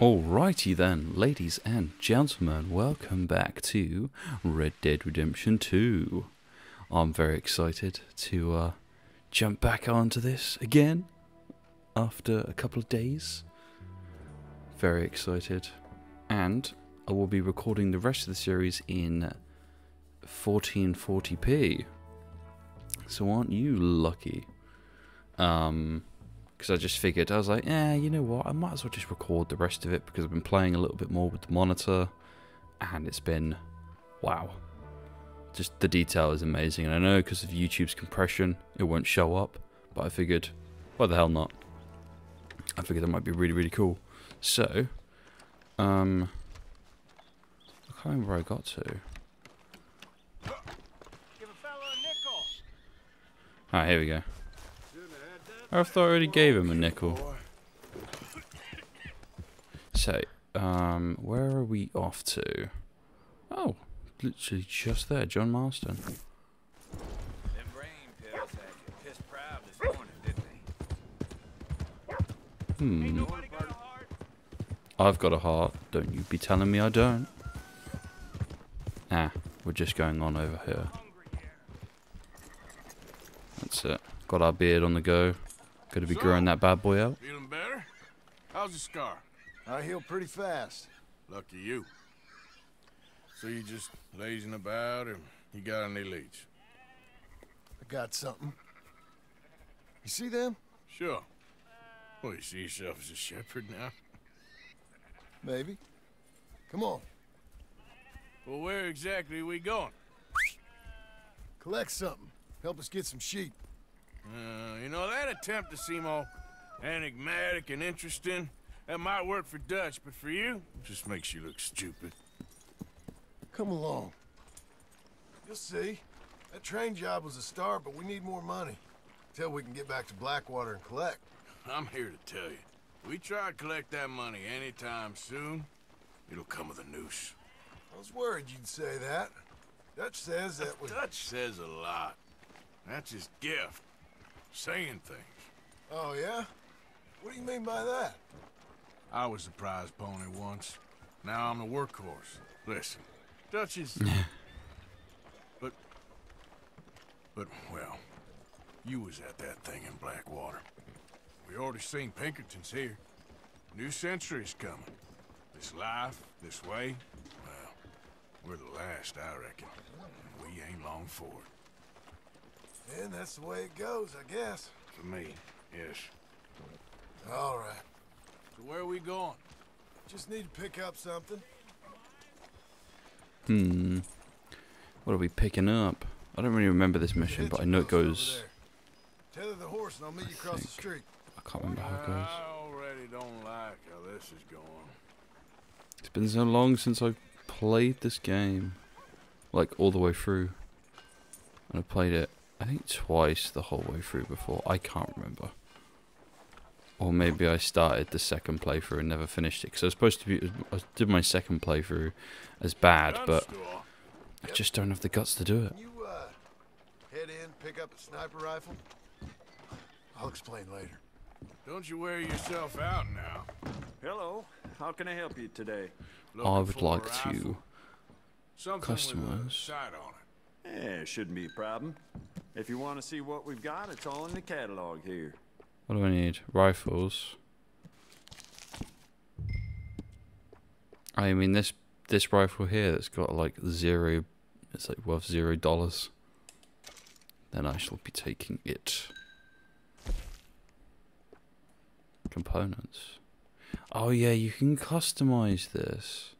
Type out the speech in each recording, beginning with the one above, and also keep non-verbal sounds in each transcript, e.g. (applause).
Alrighty then, ladies and gentlemen, welcome back to Red Dead Redemption 2. I'm very excited to uh, jump back onto this again after a couple of days. Very excited. And I will be recording the rest of the series in 1440p. So aren't you lucky? Um, because I just figured I was like, yeah, you know what? I might as well just record the rest of it because I've been playing a little bit more with the monitor, and it's been, wow, just the detail is amazing. And I know because of YouTube's compression, it won't show up, but I figured, why the hell not? I figured that might be really really cool. So, um, I can't remember where I got to. Alright, here we go. I thought I already gave him a nickel. So, um, where are we off to? Oh, literally just there, John Marston. Them brain pills had you pissed proud this morning, didn't they? Hmm. I've got a heart. Don't you be telling me I don't. Ah, we're just going on over here. That's it. Got our beard on the go. Gonna be growing that bad boy out. Feeling better? How's the scar? I heal pretty fast. Lucky you. So you just lazing about and you got any leads? I got something. You see them? Sure. Well, you see yourself as a shepherd now? Maybe. Come on. Well, where exactly are we going? Collect something. Help us get some sheep. Uh, you know, that attempt to seem all enigmatic and interesting, that might work for Dutch, but for you, it just makes you look stupid. Come along. You'll see. That train job was a start, but we need more money. Till we can get back to Blackwater and collect. I'm here to tell you. We try to collect that money anytime soon, it'll come with a noose. I was worried you'd say that. Dutch says that we... Dutch says a lot. That's his gift. Saying things. Oh, yeah? What do you mean by that? I was the prize pony once. Now I'm the workhorse. Listen, Dutch is... (laughs) but... But, well, you was at that thing in Blackwater. We already seen Pinkertons here. New century's coming. This life, this way, well, we're the last, I reckon. And we ain't long for it. And that's the way it goes, I guess. For me, yes. All right. So where are we going? Just need to pick up something. Hmm. What are we picking up? I don't really remember this mission, but I know it goes. Tether the horse and I'll meet you I across the street. I can't remember how it goes. I already don't like how this is going. It's been so long since I've played this game, like all the way through. And I played it, I think twice the whole way through before. I can't remember. Or maybe I started the second playthrough and never finished it. Because I was supposed to be, I did my second playthrough as bad, but. I just don't have the guts to do it. Can you, uh, head in, pick up a sniper rifle? I'll explain later. Don't you wear yourself out now. Hello. How can I help you today? I would like to. Something with a customize. sight on it. Yeah, it shouldn't be a problem. If you want to see what we've got, it's all in the catalog here. What do I need? Rifles. I mean this this rifle here that's got like zero it's like worth zero dollars. Then I shall be taking it. Components. Oh yeah, you can customize this.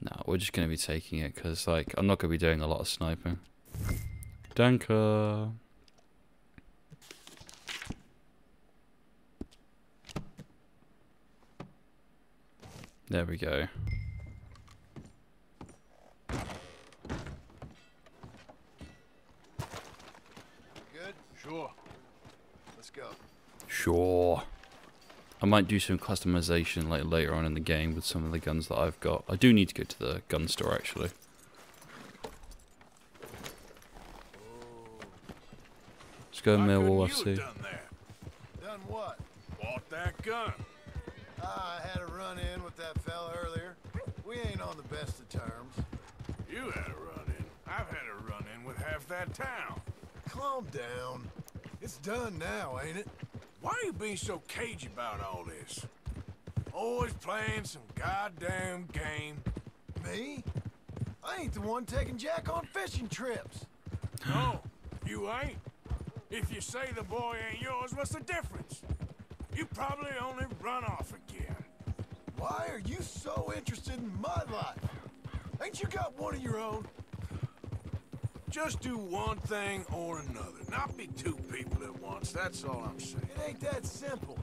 No, we're just gonna be taking it because like I'm not gonna be doing a lot of sniping. Danke. There we go. Good? Sure. Let's go. Sure. I might do some customization like later on in the game with some of the guns that I've got. I do need to go to the gun store actually. Let's go Why Millwall couldn't FC. done? Done what? bought that gun. Ah, I had a run-in with that fella earlier. We ain't on the best of terms. You had a run-in. I've had a run-in with half that town. Calm down. It's done now, ain't it? Why are you being so cagey about all this? Always playing some goddamn game. Me? I ain't the one taking Jack on fishing trips. (gasps) No, you ain't. If you say the boy ain't yours, what's the difference? You probably only run off again. Why are you so interested in my life? Ain't you got one of your own? Just do one thing or another. Not be two people at once, that's all I'm saying. It ain't that simple.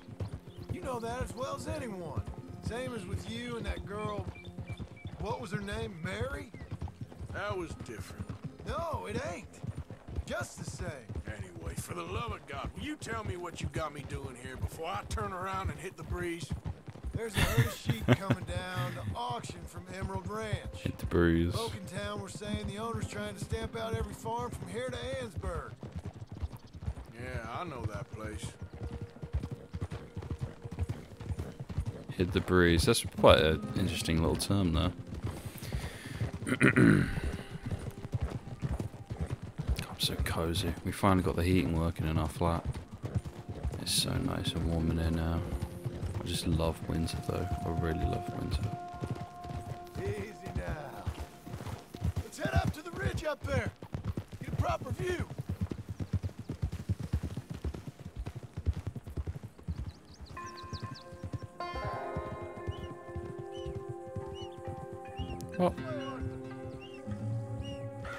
You know that as well as anyone. Same as with you and that girl. What was her name? Mary? That was different. No, it ain't. Just the same. Anyway, for the love of God, will you tell me what you got me doing here before I turn around and hit the breeze? There's a herd of sheep coming down to auction from Emerald Ranch. Hit the bruise. Folk in town were saying the owner's trying to stamp out every farm from here to Annesburg. Yeah, I know that place. Hit the breeze. That's quite an interesting little term there. I'm so cozy. We finally got the heating working in our flat. It's so nice and warm in here now. I just love winter though. I really love winter. Easy now. Let's head up to the ridge up there. Get a proper view. What?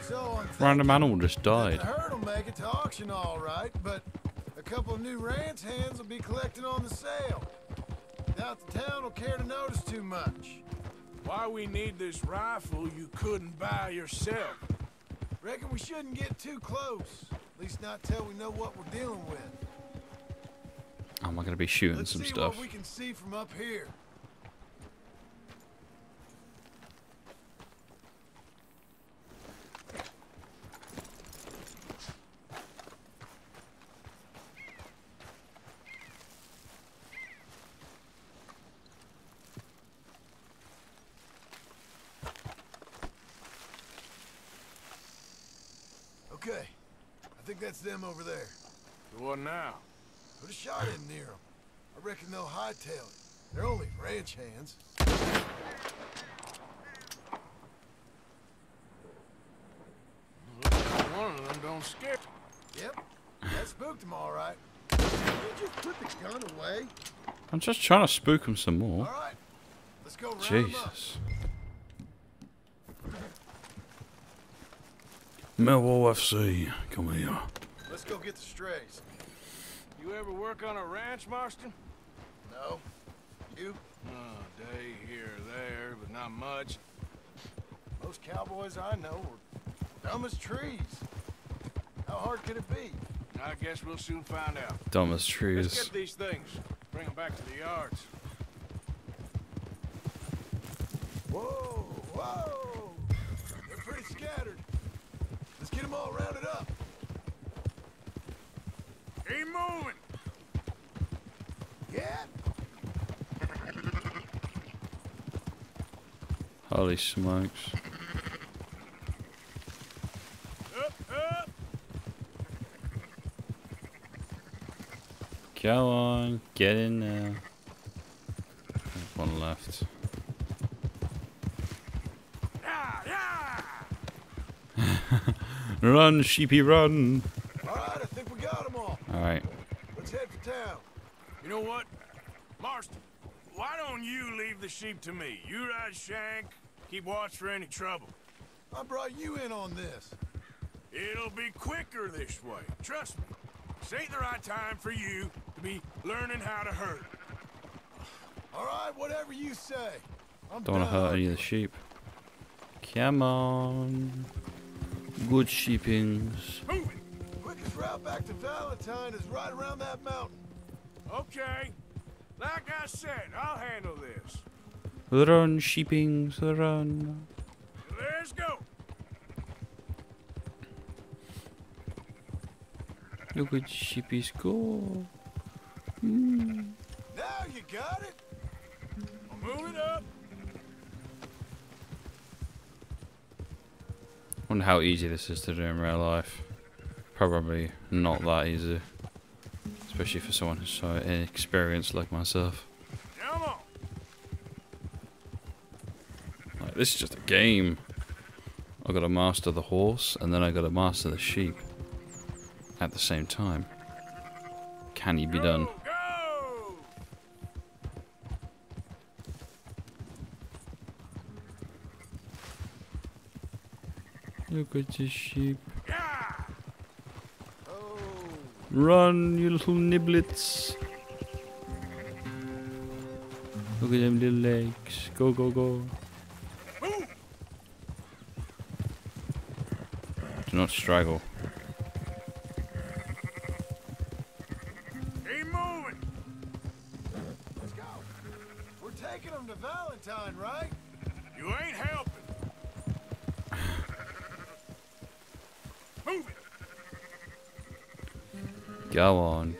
So Random animal just died. The herd will make it to auction all right, but a couple of new ranch hands will be collecting on the sale. Doubt the town will care to notice too much. Why we need this rifle you couldn't buy yourself? Reckon we shouldn't get too close. At least not till we know what we're dealing with. I'm not going to be shooting Let's some see stuff? what we can see from up here. Okay, I think that's them over there. So what now? Put a shot in near them. I reckon they'll hightail it. They're only ranch hands. One of them don't scare. Yep, that spooked them all right. Can you just put the gun away? I'm just trying to spook him some more. right, let's go round 'em up. Jesus. Millwall FC, come here. Let's go get the strays. You ever work on a ranch, Marston? No? You? Oh, day here or there, but not much. Most cowboys I know are dumb as trees. How hard could it be? I guess we'll soon find out. Dumb as trees. Let's trees. get these things. Bring them back to the yards. Whoa, whoa! They're pretty scattered. Let's get them all rounded up. Keep moving. Yeah? Holy smokes. Up, up. Go on, get in there. There's one left. Yeah, yeah. Run, sheepy, run! All right, I think we got them all. Alright. Let's head for town. You know what? Marston, why don't you leave the sheep to me? You ride Shank, keep watch for any trouble. I brought you in on this. It'll be quicker this way. Trust me. This ain't the right time for you to be learning how to herd. All right, whatever you say. I'm Don't want to hurt any of the sheep. Come on. Good sheepings. Moving. Quickest route back to Valentine is right around that mountain. Okay. Like I said, I'll handle this. Run, sheepings, run. Let's go. Look at sheepies go. Mm. you got it? I'll move it up. Wonder how easy this is to do in real life. Probably not that easy. Especially for someone who's so inexperienced like myself. Like, this is just a game. I gotta master the horse and then I gotta master the sheep. At the same time. Can he be done? At the sheep. Oh, Run, you little niblets. Look at them little legs. Go, go, go. Do not straggle.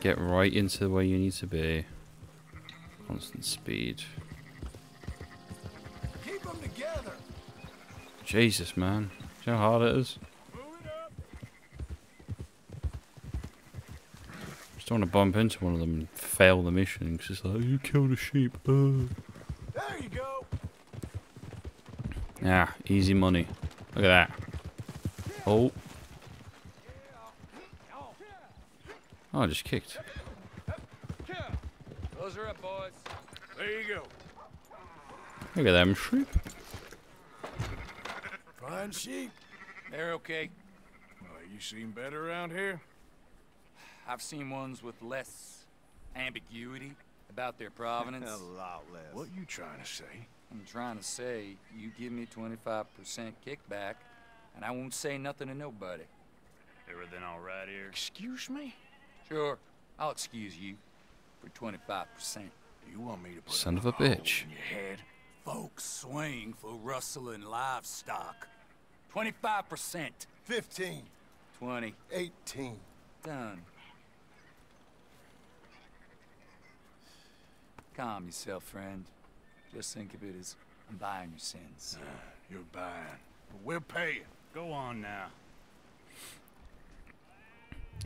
Get right into where you need to be. Constant speed. Keep them together. Jesus, man. See how hard it is? Move it up. Just don't want to bump into one of them and fail the mission because it's like, you killed a sheep. Uh. There you go. Yeah, easy money. Look at that. Oh. Oh, I just kicked. Those are up, boys. There you go. Look at them sheep. Fine sheep. They're okay. Well, you seem better around here. I've seen ones with less ambiguity about their provenance. (laughs) A lot less. What you trying to say? I'm trying to say, you give me 25% kickback, and I won't say nothing to nobody. Everything all right here? Excuse me? Sure, I'll excuse you for 25%. You want me to put Son a of a hole bitch. in your head? Folks swing for rustling livestock. 25%. 15. 20. 18. Done. Calm yourself, friend. Just think of it as I'm buying your sins. You're buying. But we're paying. Go on now.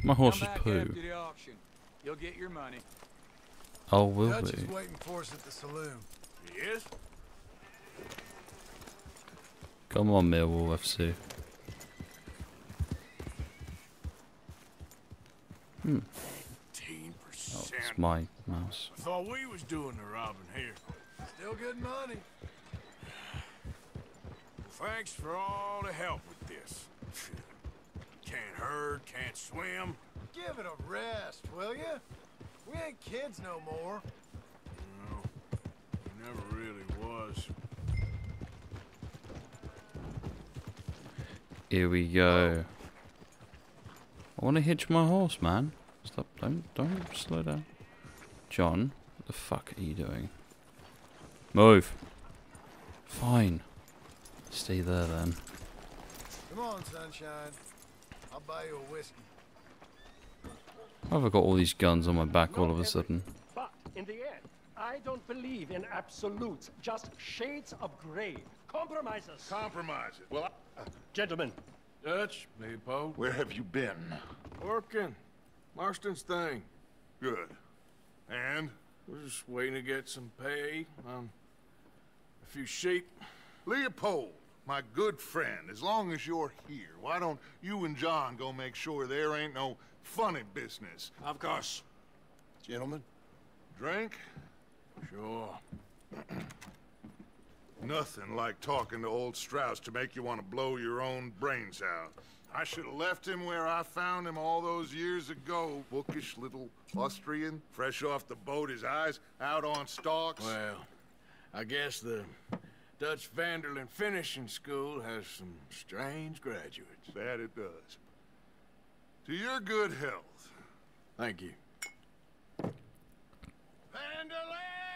My horse is back poo. after the auction. You'll get your money. Oh, will Dutch be. is waiting for us at the saloon. Yes? Come on, Millwall FC. Hmm. Oh, it's my mouse. I thought we was doing the robbing here. Still good money. Thanks for all the help with this. Can't herd, can't swim. Give it a rest, will you? We ain't kids no more. No, never really was. Here we go. I want to hitch my horse, man. Stop! Don't don't slow down. John, what the fuck are you doing? Move. Fine. Stay there then. Come on, sunshine. I'll buy you a whiskey. Why have I got all these guns on my back all of a sudden? But in the end, I don't believe in absolutes, just shades of gray. Compromises. Compromise it. Well, Gentlemen, Dutch, Leopold. Where have you been? Working. Marston's thing. Good. And? We're just waiting to get some pay on a few sheep. Leopold, my good friend, as long as you're here, why don't you and John go make sure there ain't no funny business? Of course. Gentlemen, Drink? Sure. (clears throat) Nothing like talking to old Strauss to make you want to blow your own brains out. I should have left him where I found him all those years ago. Bookish little Austrian, fresh off the boat, his eyes out on stalks. Well, I guess the Dutch Van der Linde Finishing School has some strange graduates. That it does. To your good health. Thank you. Van der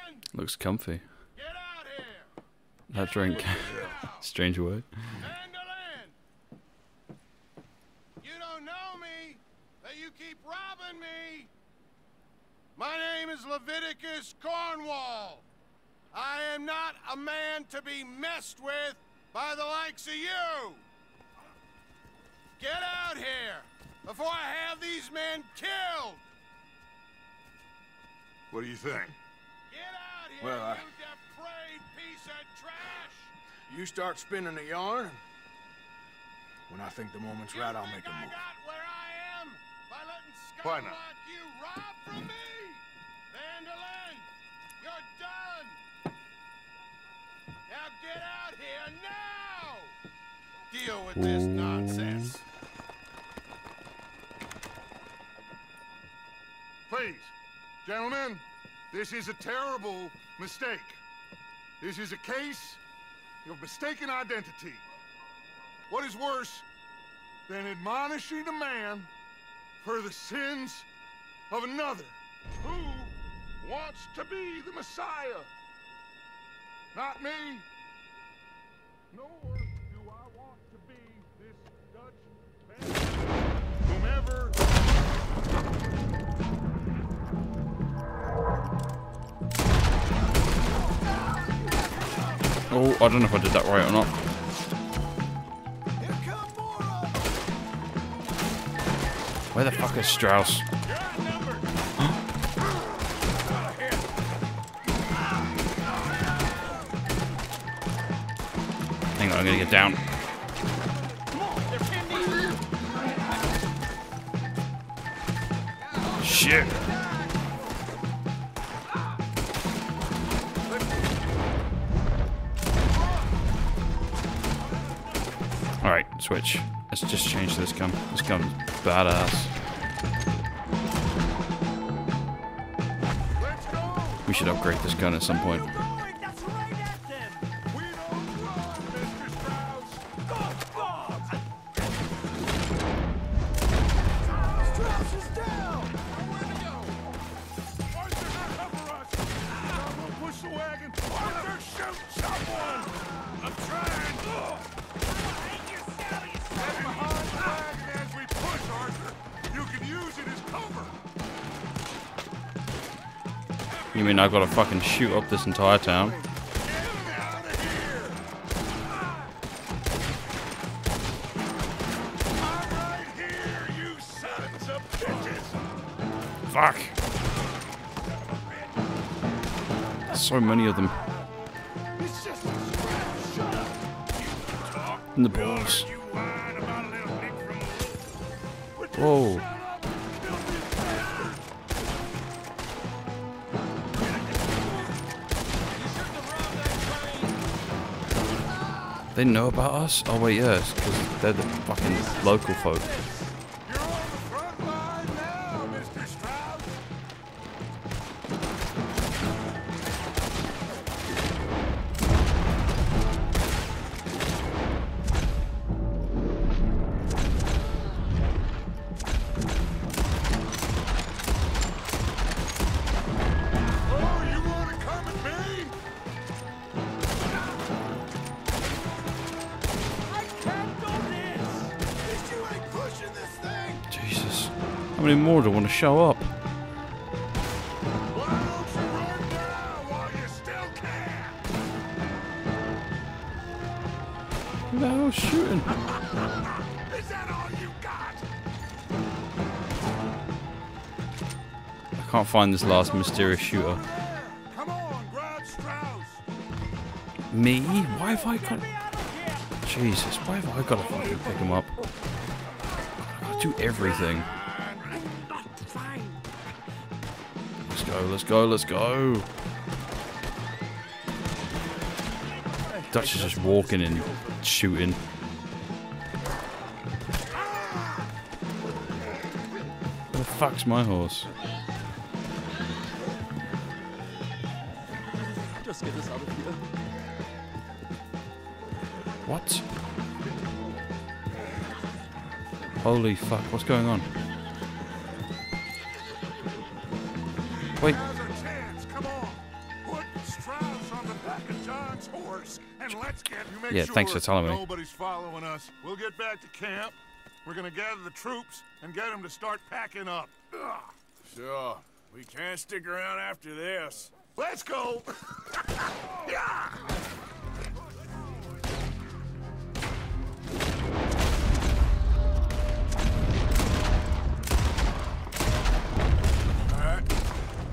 Linde! Looks comfy. Get out here! That drink. (laughs) Strange word. Van der Linde! You don't know me, but you keep robbing me! My name is Leviticus Cornwall. I am not a man to be messed with by the likes of you. Get out here before I have these men killed. What do you think? Get out here, Well, I- you depraved piece of trash. You start spinning the yarn. When I think the moment's You right, I'll make a I move. got where I am by letting Why not? Deal with this nonsense. Please, gentlemen, this is a terrible mistake. This is a case of mistaken identity. What is worse than admonishing a man for the sins of another who wants to be the Messiah? Not me. Nor Oh, I don't know if I did that right or not. Where the fuck is Strauss? Hang on, I'm gonna get down. Shit. Switch. Let's just change this gun. This gun's badass. We should upgrade this gun at some point. I've got to fucking shoot up this entire town? Fuck! So many of them. It's just a scratch! Shut up! Talk In the balls. You They didn't know about us? Oh wait, yes, because they're the fucking local folk. You still can? Who the hell's shooting? Is that all you got? I can't find this last mysterious shooter. On! Me? Why have I got... Jesus, why have I got to fucking pick him up? I do everything. Go, let's go, let's go. Dutch is just walking and shooting. Where the fuck's my horse? Just get us out of here. What? Holy fuck, what's going on? Make Yeah, sure thanks for telling me. Nobody's following us. We'll get back to camp. We're gonna gather the troops and get them to start packing up. Ugh. Sure. We can't stick around after this. Let's go! (laughs) All right.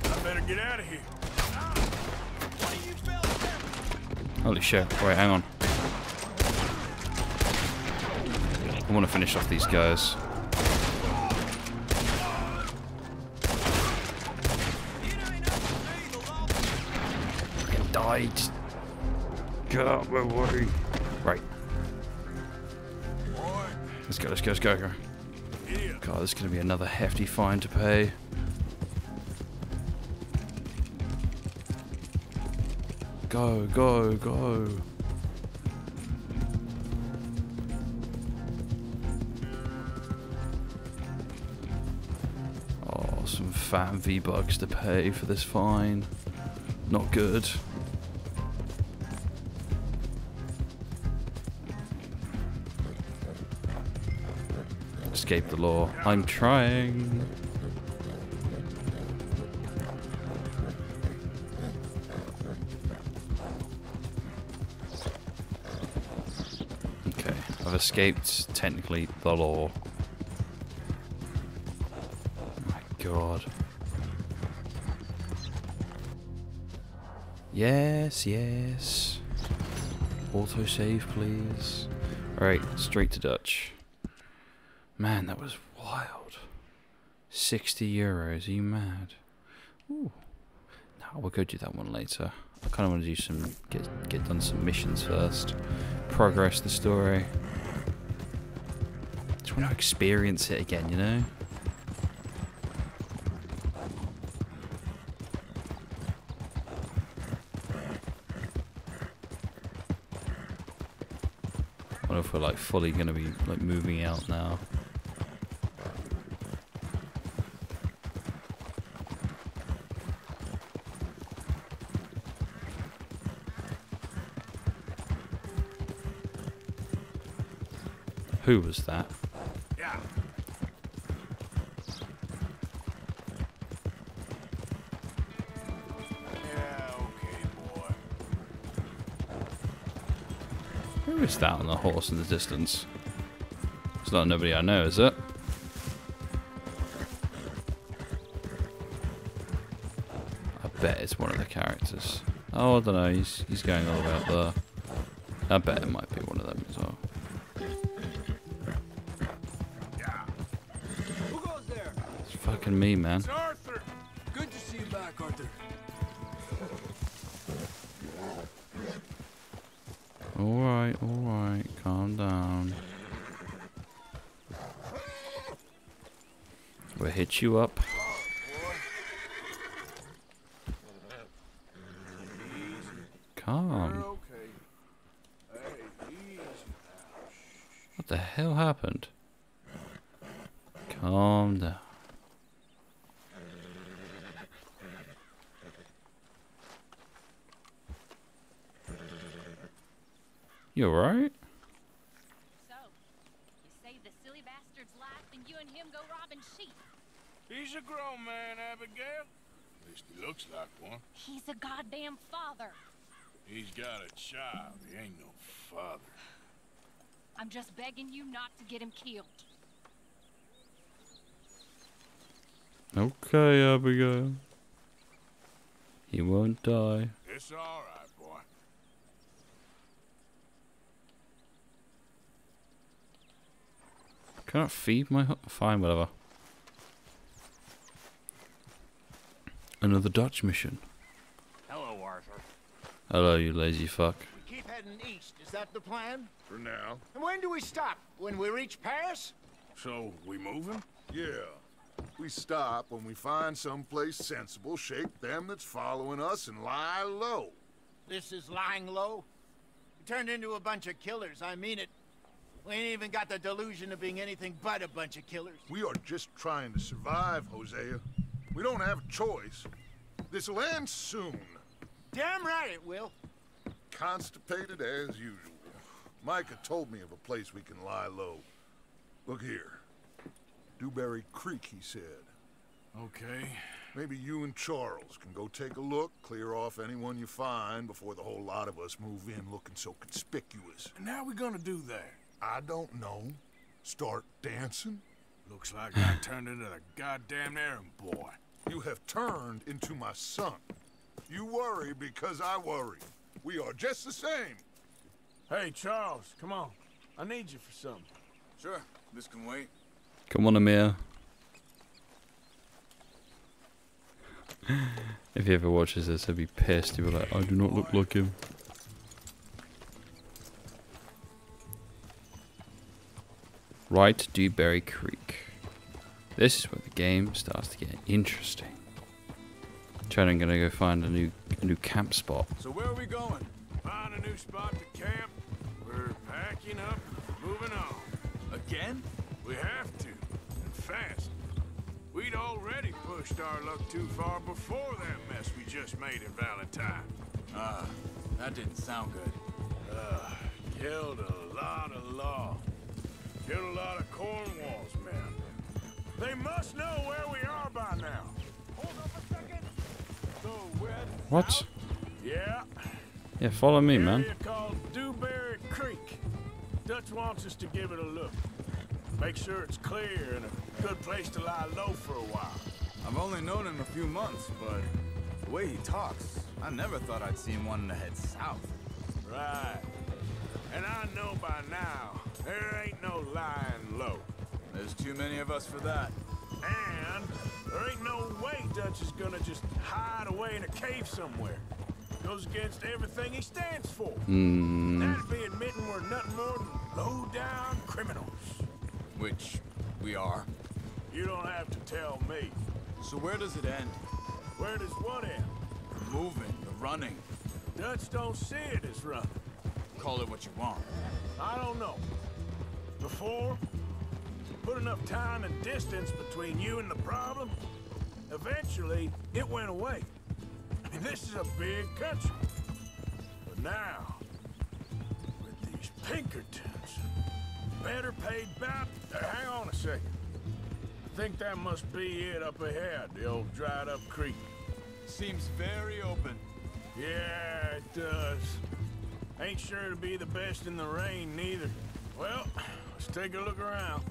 I better get out of here. Holy shit. Wait, hang on. I want to finish off these guys. Fucking died. Get out of my way. Right. Let's go, let's go, let's go, go. God, this is going to be another hefty fine to pay. Go, go, go. Fat V-Bucks to pay for this fine. Not good. Escape the law. I'm trying. Okay, I've escaped technically the law. Yes, yes. Autosave, please. Alright, straight to Dutch. Man, that was wild. 60 euros, are you mad? Ooh. No, we'll go do that one later. I kind of want to do some, get, get done some missions first. Progress the story. Just want to experience it again, you know? Wonder if we're like fully gonna be like moving out now. Who was that? Is that on the horse in the distance? It's not nobody I know, is it? I bet it's one of the characters. Oh, I don't know. He's he's going all the way up there. I bet it might be one of them as well. It's fucking me, man. All right, all right. Calm down. We'll hit you up. Calm. What the hell happened? Calm down. You alright? So, you saved the silly bastard's life, and you and him go robbing sheep. He's a grown man, Abigail. At least he looks like one. He's a goddamn father. He's got a child. He ain't no father. I'm just begging you not to get him killed. Okay, Abigail. He won't die. It's all right, boy. Can I feed my... hu- Fine, whatever. Another Dutch mission. Hello, Arthur. Hello, you lazy fuck. We keep heading east. Is that the plan? For now. And when do we stop? When we reach Paris? So, we moving? Yeah. We stop when we find someplace sensible, shake them that's following us, and lie low. This is lying low. We turned into a bunch of killers. I mean it. We ain't even got the delusion of being anything but a bunch of killers. We are just trying to survive, Hosea. We don't have a choice. This'll end soon. Damn right it will. Constipated as usual. Micah told me of a place we can lie low. Look here. Dewberry Creek, he said. Okay. Maybe you and Charles can go take a look, clear off anyone you find before the whole lot of us move in looking so conspicuous. And how we gonna do that? I don't know. Start dancing? Looks like I turned into the goddamn errand boy. You have turned into my son. You worry because I worry. We are just the same. Hey, Charles, come on. I need you for something. Sure, this can wait. Come on, Amir. (laughs) if he ever watches this, he'll be pissed. He'll be like, I do not look like him. Right to Dewberry Creek. This is where the game starts to get interesting. Chad, I'm gonna go find a new a new camp spot. So where are we going? Find a new spot to camp. We're packing up, moving on. Again? We have to, and fast. We'd already pushed our luck too far before that mess we just made in Valentine. Ah, that didn't sound good. Uh, killed a lot of law. Killed a lot of Cornwall's men. They must know where we are by now. Hold up a second. So we're What? Yeah. Yeah, follow me, man. Area called Dewberry Creek. Dutch wants us to give it a look. Make sure it's clear and a good place to lie low for a while. I've only known him a few months, but the way he talks, I never thought I'd see him wanting to head south. Right. And I know by now, there ain't no lying low. There's too many of us for that. And there ain't no way Dutch is gonna just hide away in a cave somewhere. Goes against everything he stands for. Hmm. That'd be admitting we're nothing more than low-down criminals. Which we are. You don't have to tell me. So where does it end? Where does what end? The moving, the running. Dutch don't see it as running. Call it what you want. I don't know. Before, put enough time and distance between you and the problem, eventually it went away. I mean, this is a big country. But now, with these Pinkertons, better paid bout... Uh, hang on a second. I think that must be it up ahead, the old dried up creek. Seems very open. Yeah, it does. Ain't sure to be the best in the rain, neither. Well, take a look around.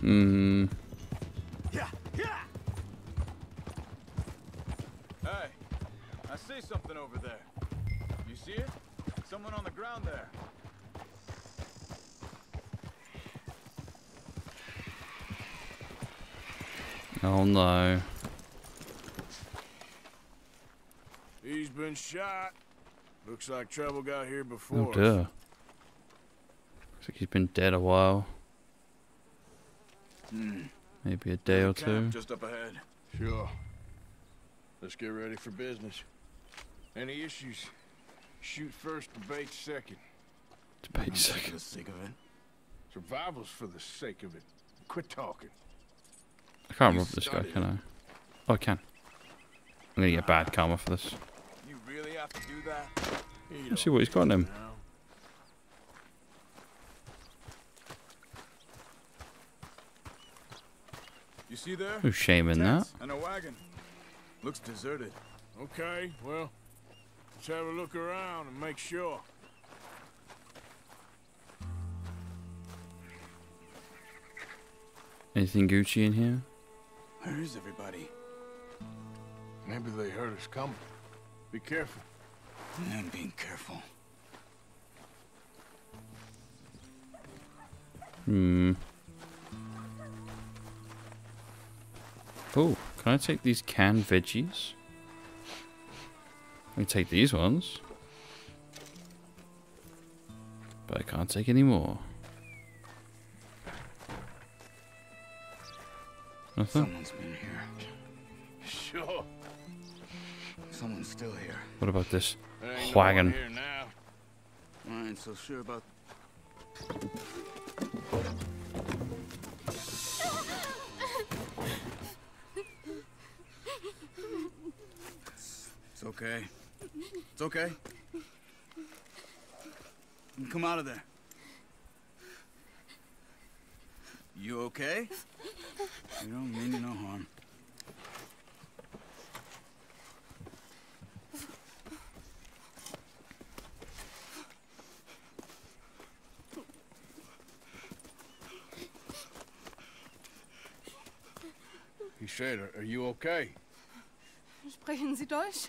Hmm. Yeah, yeah! Hey, I see something over there. You see it? Someone on the ground there. Oh no. He's been shot. Looks like trouble got here before. Oh us. dear. Looks like he's been dead a while. Hmm. Maybe a day or two. Just up ahead. Sure. Let's get ready for business. Any issues? Shoot first, debate second. Debate For second. the sake of it. Survival's for the sake of it. Quit talking. I can't You rob this guy, can. I? Oh, I can. I'm gonna get bad karma for this. You really have to do that? Let's see what he's got on him. now. You see there? No shame in that. And a wagon. Looks deserted. Okay, well, let's have a look around and make sure. Anything Gucci in here? Where is everybody? Maybe they heard us coming. Be careful. I'm being careful. Hmm. Oh, can I take these canned veggies? I can take these ones. But I can't take any more. Nothing? Someone's been here. Sure. Someone's still here. What about this? There ain't no one Wagon. I ain't so sure about okay. It's okay. Come out of there. You okay? You don't mean no harm. He said, are you okay? Sprechen Sie Deutsch?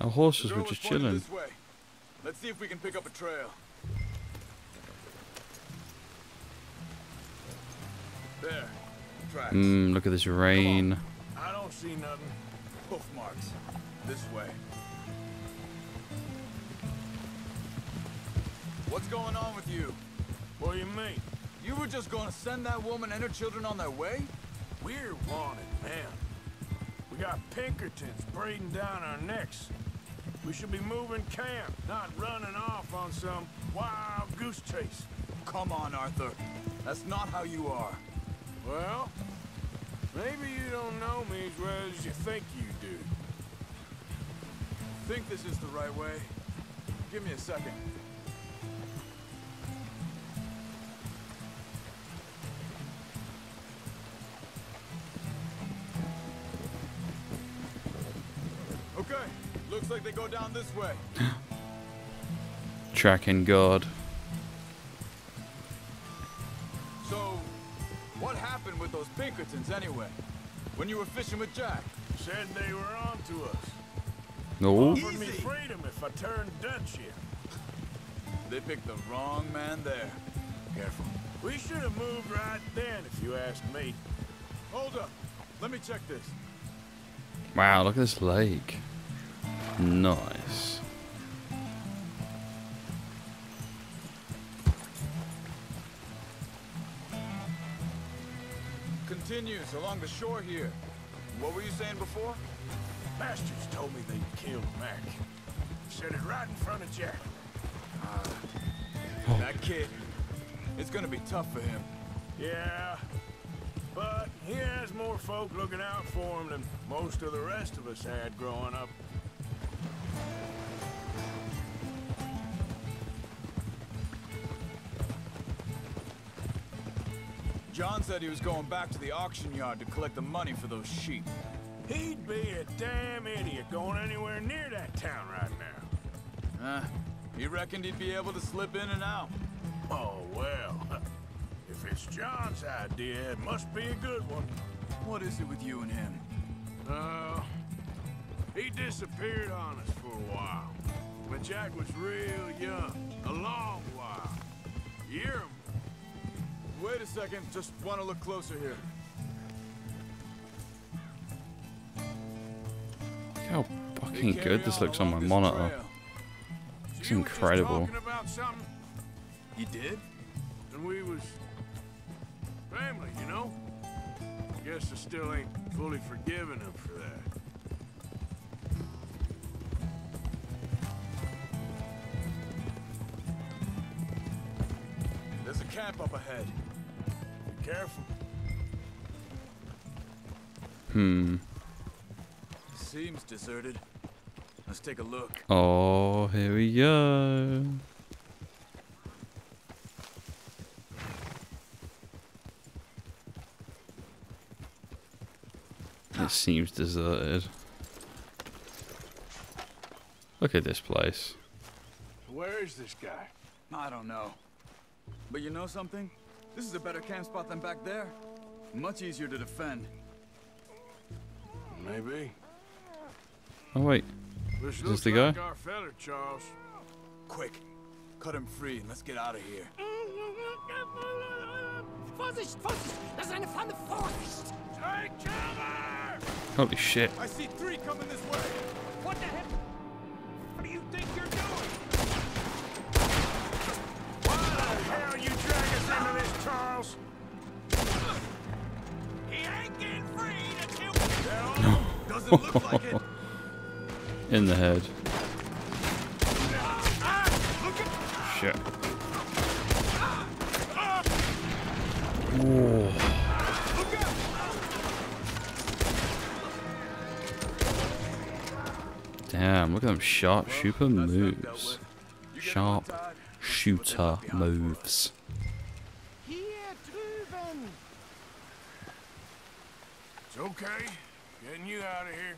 Our horses were just chilling. Let's see if we can pick up a trail. There. Tracks. Mmm, look at this rain. I don't see nothing. Hoof marks. This way. What's going on with you? What do you mean? You were just gonna send that woman and her children on their way? We're wanted, man. We got Pinkertons breathing down our necks. We should be moving camp, not running off on some wild goose chase. Come on, Arthur. That's not how you are. Well, maybe you don't know me as well as you think you do. Think this is the right way? Give me a second. Looks like they go down this way. (gasps) Tracking God. So, what happened with those Pinkertons anyway? When you were fishing with Jack? Said they were on to us. No. Offered me freedom if I turned Dutch here. They picked the wrong man there. Careful. We should have moved right then, if you ask me. Hold up. Let me check this. Wow, look at this lake. Nice. Continues along the shore here. What were you saying before? Bastards told me they killed Mac. Said it right in front of Jack. Uh, that kid. It's gonna be tough for him. Yeah, but he has more folk looking out for him than most of the rest of us had growing up. Said he was going back to the auction yard to collect the money for those sheep. He'd be a damn idiot going anywhere near that town right now. Uh, he reckoned he'd be able to slip in and out. Oh, well. (laughs) If it's John's idea, it must be a good one. What is it with you and him? Uh, he disappeared on us for a while. When Jack was real young. A long while. Year Wait a second, just want to look closer here. Look how fucking good this looks on my monitor. It's You were just incredible. talking about something, He did? and we was family, you know. I Guess I still ain't fully forgiven him for that. There's a camp up ahead. Careful. Hmm. Seems deserted. Let's take a look. Oh, here we go. It seems deserted. Look at this place. Where is this guy? I don't know. But you know something? This is a better camp spot than back there. Much easier to defend. Maybe. Oh wait, This this looks the like guy? our fella, Charles. Quick, cut him free and let's get out of here. Vorsicht, Vorsicht! Das ist eine Pfanne! Vorsicht! Take cover! holy shit! I see three coming this way. What the heck? What do you think you're doing? In the head. Shit. Damn, look at them sharp shooter moves. Sharp shooter moves. It's okay. Getting you out of here.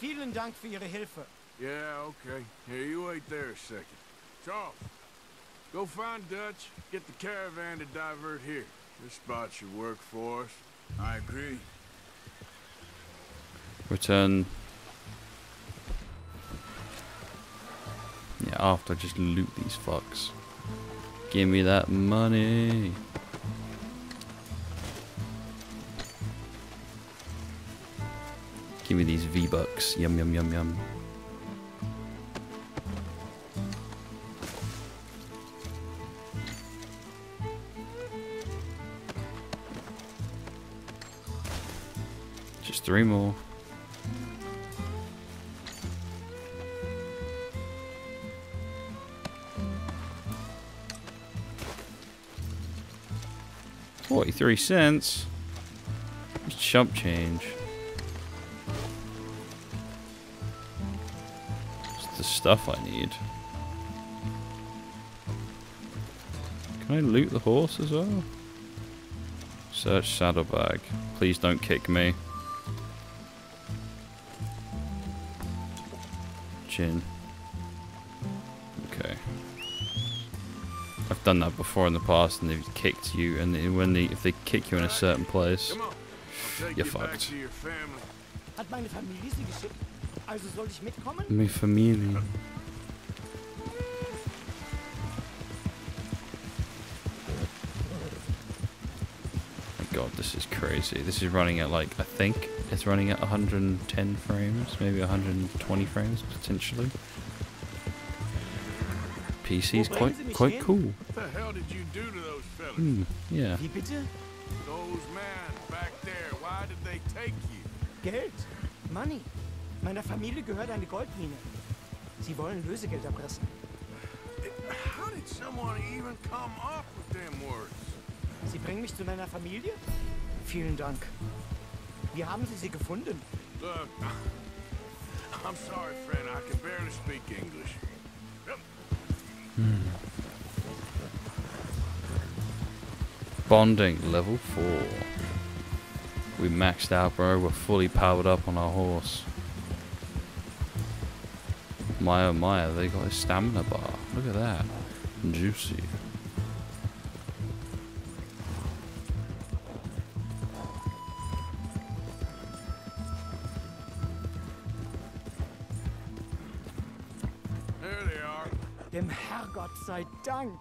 Vielen Dank für Ihre Hilfe. Yeah, okay. Here, you wait there a second. Charles, go find Dutch. Get the caravan to divert here. This spot should work for us. I agree. Return. Yeah, after I just loot these fucks. Give me that money. Give me these V-Bucks. Yum, yum, yum, yum. Just three more. Forty-three cents. It's chump change. Stuff I need. Can I loot the horse as well? Search saddlebag. Please don't kick me. Chin. Okay. I've done that before in the past, and they've kicked you. And they- when they, if they kick you in a certain place, I'll take you're you back fucked. To your family. Hat meine Familie Sie geschickt? Also soll ich mitkommen? Mi familia. My God, this is crazy. This is running at like I think it's running at 110 frames, maybe 120 frames potentially. PC is quite quite cool. What the hell did you do to those fellas? Hmm, yeah. Wie bitte? Those men back there, why did they take you? Geld. Money. Meiner Familie gehört eine Goldmine. Sie wollen Lösegeld erpressen. How did someone even come up with them words? Sie bringen mich zu meiner Familie? Vielen Dank. Wie haben Sie sie gefunden? Look, (laughs) I'm sorry, friend. I can barely speak English. Bonding level four. We maxed out, bro. We're fully powered up on our horse. My oh my, they got a stamina bar. Look at that. Juicy. There they are. Dem Herrgott sei Dank.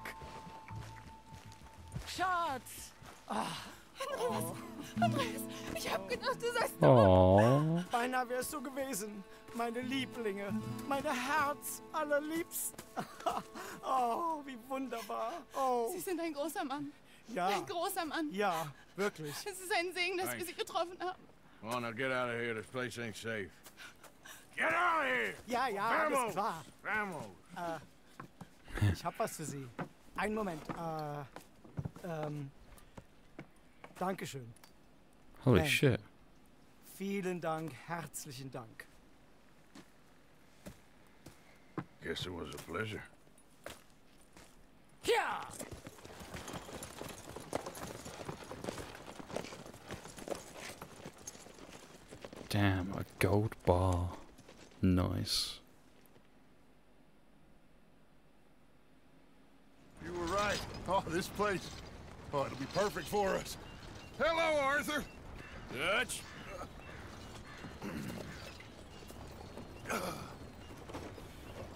Schatz! Ah. Andreas, Andreas, ich hab gedacht, du sagst Aww. Beinahe wär's so gewesen. Meine Lieblinge. Meine Herz allerliebsten. (laughs) oh, wie wunderbar. Oh, Sie sind ein großer Mann. ja. Ein großer Mann. Ja, wirklich. Es ist ein Segen, dass wir Thanks. Sie getroffen haben. Come on, now get out of here. This place ain't safe. Get out of here! Ja, ja, alles Vamos! klar. Vamos! Ich hab was für Sie. Einen Moment. Äh, ähm. Dankeschön. Holy Thank shit. Vielen Dank, herzlichen Dank. Guess it was a pleasure. Ja! Damn, a gold bar. Nice. You were right. Oh, this place. Oh, it'll be perfect for us. Hello, Arthur. Dutch?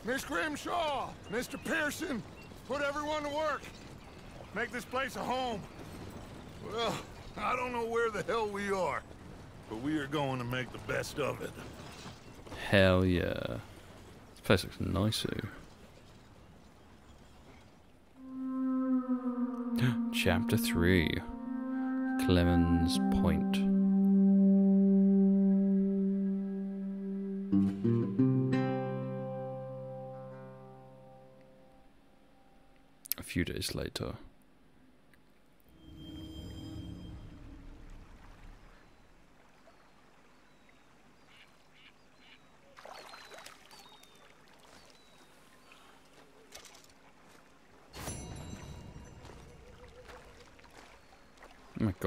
Miss Grimshaw, Mr. Pearson, put everyone to work. Make this place a home. Well, I don't know where the hell we are, but we are going to make the best of it. Hell yeah. This place looks nice, too. (gasps) Chapter 3 Clemens Point. A few days later.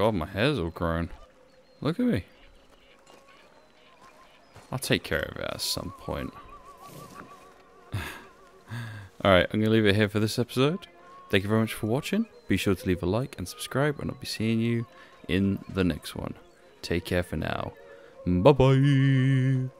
God, my hair's all grown. Look at me. I'll take care of it at some point. (sighs) Alright, I'm going to leave it here for this episode. Thank you very much for watching. Be sure to leave a like and subscribe, and I'll be seeing you in the next one. Take care for now. Bye bye.